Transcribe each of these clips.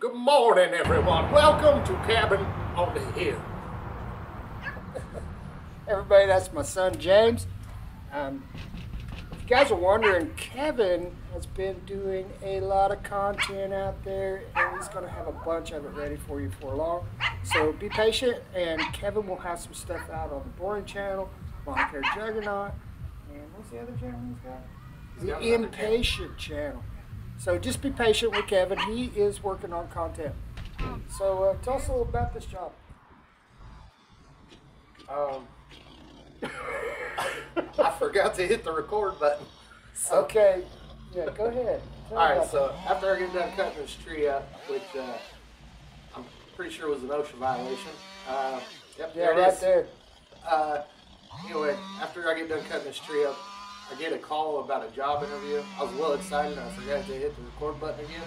Good morning, everyone. Welcome to Cabin on the Hill. Everybody, that's my son James. Um, if you guys are wondering, Kevin has been doing a lot of content out there, and he's going to have a bunch of it ready for you before long. So be patient, and Kevin will have some stuff out on the Boring Channel, Care Juggernaut, and what's the other channel he's got? He's got The another Impatient Channel. So just be patient with Kevin. He is working on content. So uh, tell us a little about this job. Um, I forgot to hit the record button. So, Okay. Yeah, go ahead. Tell All right, so after I get done cutting this tree up, which uh, I'm pretty sure was an OSHA violation. Uh, yep, Yeah, there it right is. there. Uh, anyway, after I get done cutting this tree up, I get a call about a job interview. I was well excited and I forgot to hit the record button again.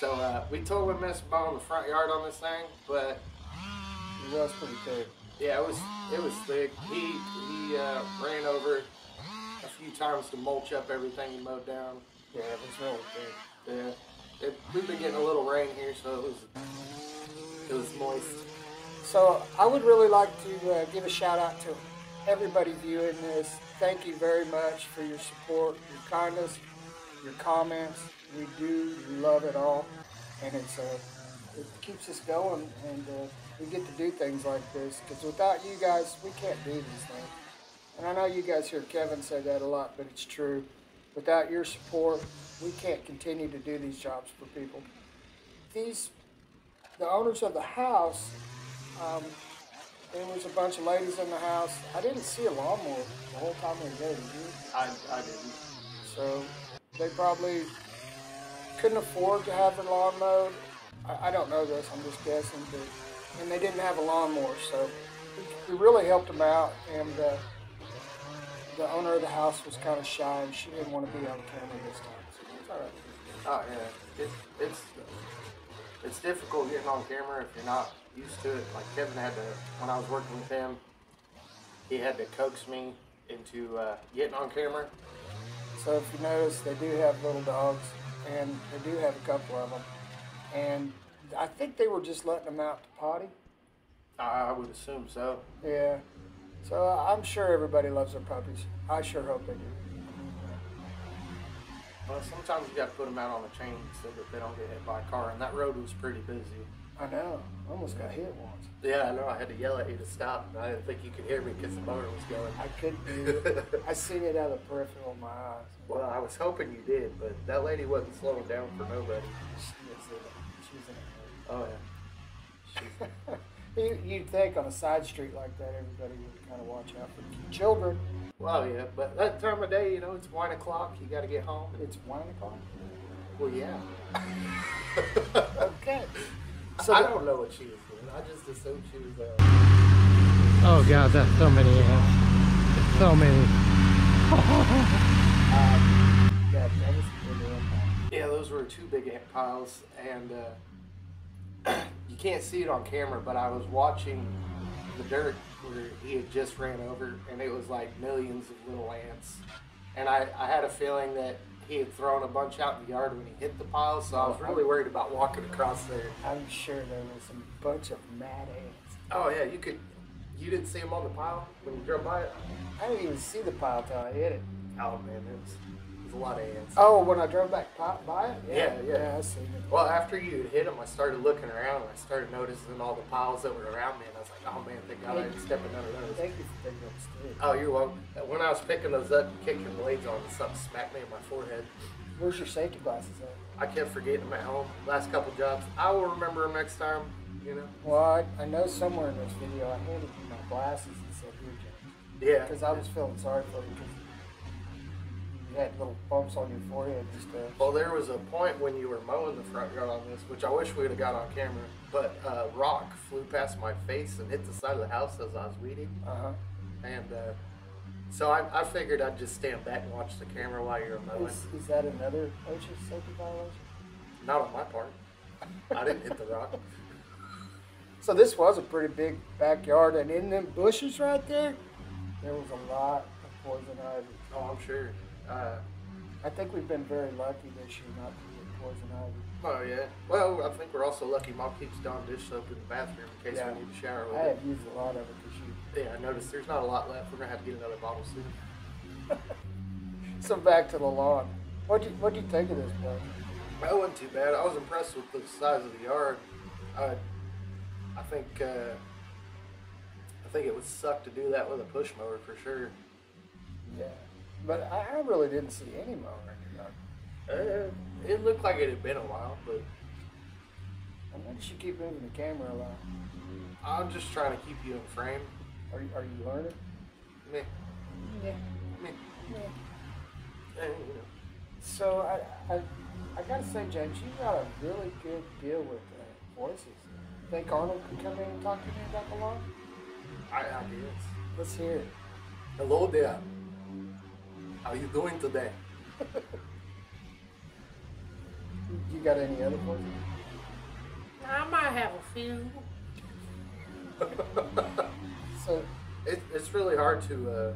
So uh, we totally missed about on the front yard on this thing, but It was pretty big. yeah, it was it was thick. He he uh, ran over a few times to mulch up everything he mowed down. Yeah, it was really big. Yeah, it, we've been getting a little rain here, so it was it was moist. So I would really like to uh, give a shout out to everybody viewing this. Thank you very much for your support, your kindness, your comments. We do love it all, and it's uh, it keeps us going, and uh, we get to do things like this. Because without you guys, we can't do these things. And I know you guys hear Kevin say that a lot, but it's true. Without your support, we can't continue to do these jobs for people. These the owners of the house, um, there was a bunch of ladies in the house. I didn't see a lawnmower the whole time we were there, did you? I I didn't. So they probably couldn't afford to have their lawn mowed. I, I don't know this, I'm just guessing, but and they didn't have a lawnmower, so we, we really helped them out. And uh, the owner of the house was kind of shy, and she didn't want to be on camera this time. So it's all right. Oh yeah, it, it's it's difficult getting on camera if you're not used to it. Like Kevin had to when I was working with him, he had to coax me into uh, getting on camera. So if you notice, they do have little dogs, and they do have a couple of them. And I think they were just letting them out to potty. I, I would assume so. Yeah. So I'm sure everybody loves their puppies. I sure hope they do. Well, sometimes you got to put them out on a chain so that they don't get hit by a car. And that road was pretty busy. I know. I almost got hit once. Yeah, I know. I had to yell at you to stop. and I didn't think you could hear me because the motor was going. I couldn't do it. I seen it out of the peripheral of my eyes. Well, I was hoping you did, but that lady wasn't slowing down for nobody. She was in it. She's in it. Oh yeah. She's, You, you'd think on a side street like that, everybody would kind of watch out for children. well, yeah, but that time of day, you know, it's one o'clock. You got to get home. It's one o'clock. Well, yeah. Okay. So I don't know what she was doing. I just assumed she was. Uh, Oh god, that's so many ants. So many. um, yeah, that was a big impact. yeah, those were two big ant piles, and uh, you can't see it on camera, but I was watching the dirt where he had just ran over, and it was like millions of little ants. And I, I had a feeling that he had thrown a bunch out in the yard when he hit the pile, so I was really worried about walking across there. I'm sure there was a bunch of mad ants. Oh yeah, you could. You didn't see him on the pile when you drove by it. I didn't even see the pile till I hit it. Oh man, it was, a lot of ants. Oh, when I drove back by, by it? Yeah, yeah. I seen it. Well, after you hit them, I started looking around and I started noticing all the piles that were around me, and I was like, oh man, thank God I didn't step in of those. Thank you for picking stick. Oh, you're welcome. When I was picking those up and kicking the blades on, something smacked me in my forehead. Where's your safety glasses at? I kept forgetting them at home. Last couple jobs, I will remember them next time. You know. Well, I, I know somewhere in this video I handed you my glasses and said, here, James. Yeah. Because I was feeling sorry for you because you had little bumps on your forehead and stuff. Well, there was a point when you were mowing the front yard on this, which I wish we would have got on camera. But uh, rock flew past my face and hit the side of the house as I was weeding, Uh-huh. and uh, so I, I figured I'd just stand back and watch the camera while you were mowing. Is, is that another OSHA safety violation? Not on my part. I didn't hit the rock. So this was a pretty big backyard, and in them bushes right there, there was a lot of poison ivy. Oh, I'm sure. Uh, I think we've been very lucky this year not to get poison ivy. Oh yeah. Well, I think we're also lucky. Mom keeps Dawn dish soap in the bathroom in case Yeah. we need to shower with I it. have used a lot of it because you. Yeah, I noticed there's not a lot left. We're gonna have to get another bottle soon. So back to the lawn. What do you, what do you think of this place? That wasn't too bad. I was impressed with the size of the yard. I, I think, uh, I think it would suck to do that with a push mower for sure. Yeah, but I, I really didn't see any mower in your yard. Uh, it looked like it had been a while, but I noticed you keep moving the camera a lot. I'm just trying to keep you in frame. Are you, are you learning? Meh, Yeah. meh, yeah. eh, you know. So I, I, I gotta say, James, you got a really good deal with uh, voices. Think Arnold could come in and talk to me about the law? I, I guess. Let's hear it. Hello there. How you doing today? You got any other voices? I might have a few. So it, it's really hard to uh,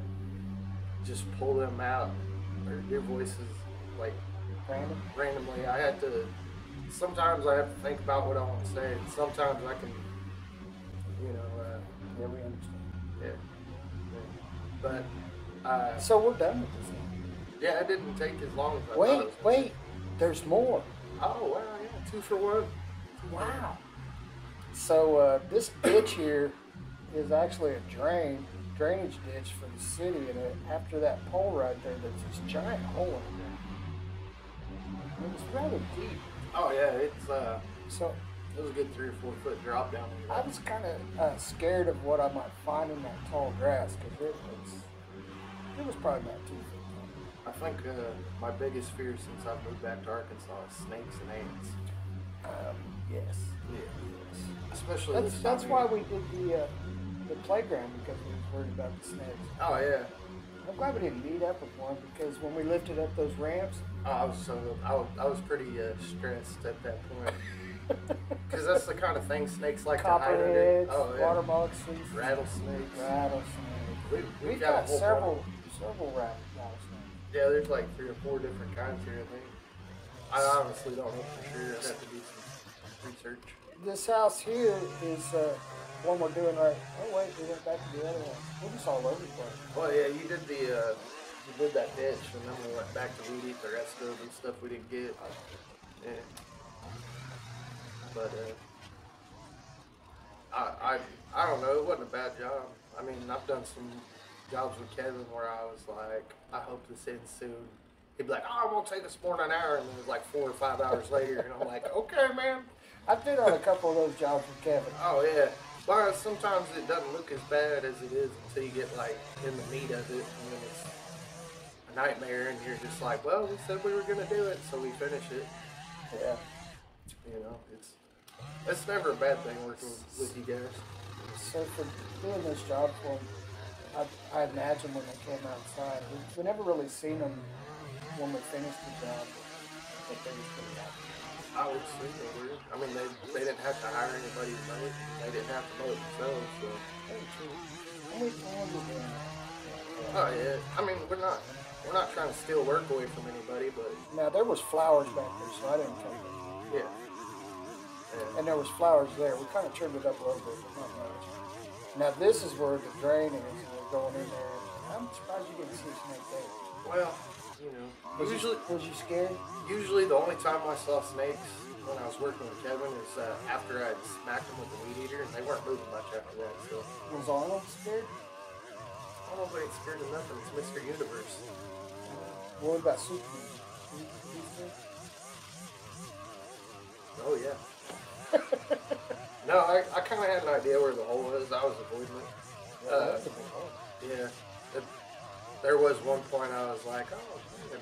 just pull them out or your voices like Brandon, randomly. I had to. Sometimes I have to think about what I want to say. and Sometimes I can, you know, uh, yeah, we understand. yeah. yeah. But uh, So we're done with this. Now. yeah, it didn't take as long as I thought. Wait, wait. There's more. Oh wow, yeah, two for one. Wow. So uh, this ditch here is actually a drain, drainage ditch for the city, and after that pole right there, there's this giant hole in there. And it's rather deep. Oh yeah, it's uh, So it was a good three or four foot drop down there. I was kind of uh, scared of what I might find in that tall grass because it was it was probably about two feet I think uh, my biggest fear since I've moved back to Arkansas is snakes and ants. Um, yes. Yeah, especially That's this that's why we did the uh, the playground because we was worried about the snakes. Oh yeah. I'm glad we didn't meet up with one because when we lifted up those ramps, Oh, I was so I was, I was pretty uh, stressed at that point because that's the kind of thing snakes like to hide under. copperheads, Oh yeah. water moccasins, Rattlesnakes. rattlesnakes. We, We've we've got, got, several. Several rattlesnakes. Yeah, there's like three or four different kinds here. I think. I honestly don't know for sure. I'd have to do some research. This house here is uh, one we're doing right. Oh wait, we went back to the other one. We're just all over the place. Well, yeah, you did the uh, you did that ditch, and then we went back to weed eat the rest of the stuff we didn't get. Yeah. But uh, I I I don't know. It wasn't a bad job. I mean, I've done some jobs with Kevin where I was like, I hope this ends soon. He'd be like, oh, it won't take us more than an hour, and it was like four or five hours later, and I'm like, okay, man. I've been on a couple of those jobs with Kevin. Oh yeah. But sometimes it doesn't look as bad as it is until you get like in the meat of it, and then it's a nightmare, and you're just like, well, we said we were gonna do it, so we finish it. Yeah. You know, it's it's never a bad thing working with you guys. So for doing this job for I, I imagine when they came outside, we, we never really seen them when we finished the job, but they was pretty happy. I would say they were. I mean, they they didn't have to hire anybody to mow it. They didn't have to mow it themselves. So. And we, and we're just. Oh yeah. I mean, we're not we're not trying to steal work away from anybody, but Now there was flowers back there, so I didn't take it. yeah. Yeah. And there was flowers there. We kind of trimmed it up a little bit, but not much. Now this is where the drain is. Going in there. I'm surprised you didn't see a snake there. Well, you know, Was usually you, was you scared? Usually, the only time I saw snakes when I was working with Kevin is uh, after I'd smacked them with the weed eater, and they weren't moving much after that. So Was Arnold scared? I don't know if ain't scared of nothing. It's Mr. Universe. What about Superman? He- he scared? Oh yeah. no, I, I kind of had an idea where the hole was. I was avoiding it. Yeah, Uh, that's a big hole. Yeah. It, there was one point I was like, oh, man.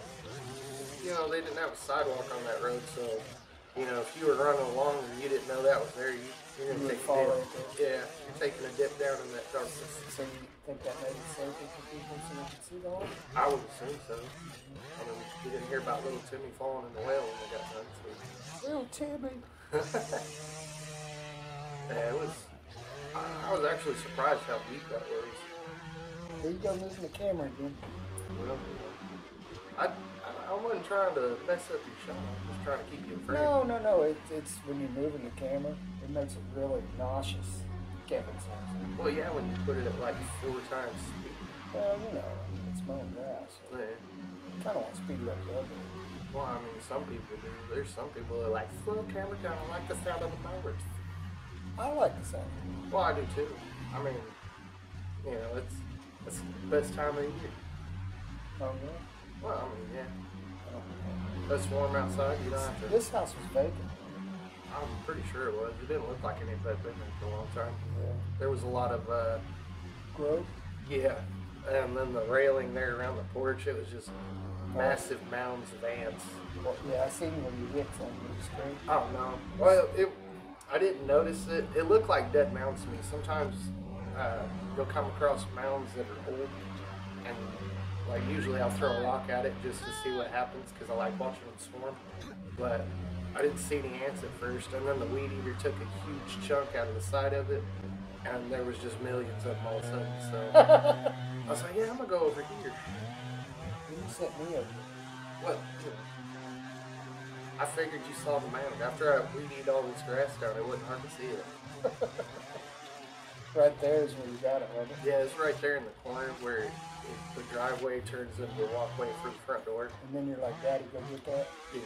you know, they didn't have a sidewalk on that road, so you know, if you were running along and you didn't know that was there, you, you're You gonna would take fall a dip. Yeah, you're taking a dip down in that darkness. So you think that made it safer for people so they could see the hole? I would assume so. I mean, we didn't hear about little Timmy falling in the well when they got done. So. Little Timmy. Yeah, it was. I, I was actually surprised how deep that was. There you go, losing the camera again. Well, I, I, I I wasn't trying to mess up your shot. I was trying to keep you in frame. No, no, no. It, it's when you're moving the camera, it makes it really nauseous. Kevin says. Well, yeah, when you put it at like four times speed. Well, you know, it's mowing grass. So Yeah. kind of want to speed it up little bit. Well, I mean, some people do. There's some people that are like, slow camera down. I like the sound of the mowers. I like the sound. Well, I do too. I mean, you know, it's it's the best time of the year. Oh, yeah? Well, I mean, yeah. I. It's warm outside. You don't have to. This house was vacant. I'm pretty sure it was. It didn't look like any bed been there for a long time. Yeah. There was a lot of, uh, Grove? yeah, and then the railing there around the porch. It was just massive mounds of ants. Well, yeah, I seen when you hit from the screen. Oh no. Well, it. I didn't notice it. It looked like dead mounds to me. Sometimes uh, you'll come across mounds that are old, and like usually I'll throw a rock at it just to see what happens because I like watching them swarm. But I didn't see any ants at first, and then the weed eater took a huge chunk out of the side of it, and there was just millions of them all of a sudden. So I was like, yeah, I'm gonna go over here. You sent me over. What? I figured you saw the mound. After I weeded all this grass down, it wasn't hard to see it. Right there is where you got it, wasn't? Yeah, it's right there in the corner where it, the driveway turns into a walkway for the front door. And then you're like, Daddy, go get that. Yeah.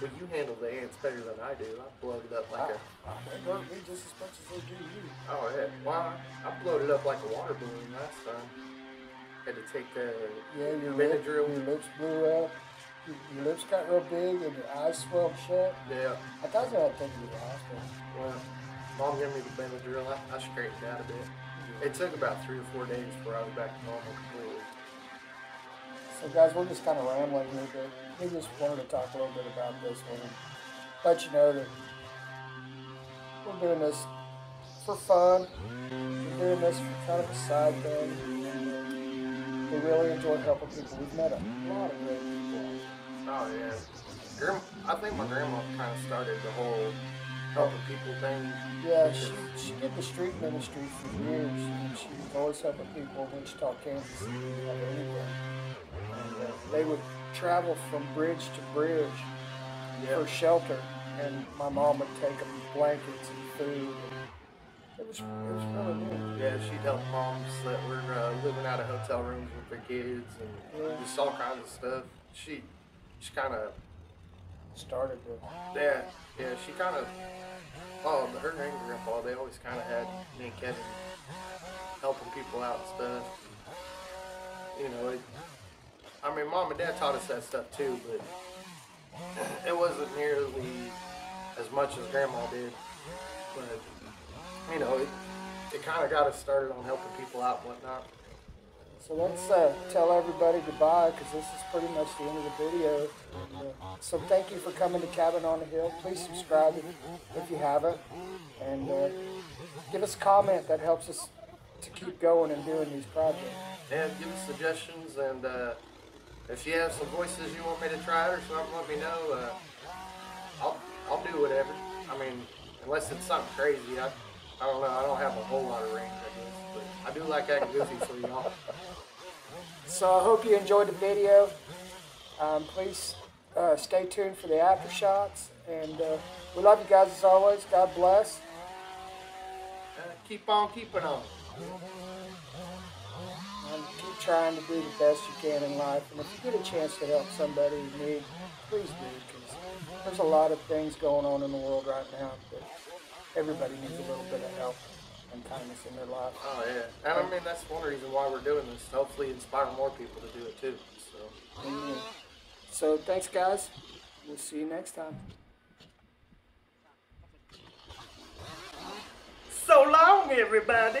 But you handle the ants better than I do. I blowed it up like a. I, they hurt me just as much as they do you. Oh, yeah. Well, I I blowed it up like a water balloon last time. Had to take the Yeah, your, lip, Benadryl. your lips blew up. Your, your lips got real big and your eyes swelled shut. Yeah. I thought you had to take you to the hospital. Well, mom gave me the Benadryl. I, I straightened out a bit. It took about three or four days before I was back to normal completely. So, guys, we're just kind of rambling here, but we just wanted to talk a little bit about this one. Let you know that we're doing this for fun. We're doing this for kind of a side thing. We really enjoy helping people. We've met a lot of great people. Oh yeah. I think my grandma kind of started the whole helping people thing. Yeah, she, she did the street ministry for years, and she was always helping people in Wichita, Kansas like anything. And uh, they would travel from bridge to bridge for shelter, and my mom would take them blankets and food. It was, it was really neat. Yeah, she'd help moms that were uh, living out of hotel rooms with their kids and Yeah. just all kinds of stuff. She, she kind of, Started with. yeah, yeah, she kind of, oh, her and grandpa, they always kind of had me and Kevin helping people out and stuff. You know, it, I mean, mom and dad taught us that stuff too, but it wasn't nearly as much as grandma did. But, you know, it, it kind of got us started on helping people out and whatnot. So let's uh, tell everybody goodbye because this is pretty much the end of the video. So thank you for coming to Cabin on the Hill. Please subscribe if, you haven't, and uh, give us a comment. That helps us to keep going and doing these projects. And give us suggestions, and uh, if you have some voices you want me to try or something, let me know. Uh, I'll I'll do whatever. I mean, unless it's something crazy, I I don't know. I don't have a whole lot of range, I but do like acting goofy for y'all. So I hope you enjoyed the video. Um, please uh, stay tuned for the after shots, and uh, we love you guys as always. God bless. Uh, keep on keeping on. and keep trying to do the best you can in life. And if you get a chance to help somebody in need, please do, because there's a lot of things going on in the world right now that everybody needs a little bit of help and kindness in their life. Oh yeah, and I mean that's one reason why we're doing this. Hopefully, inspire more people to do it too. So. Amen. So thanks, guys. We'll see you next time. So long, everybody.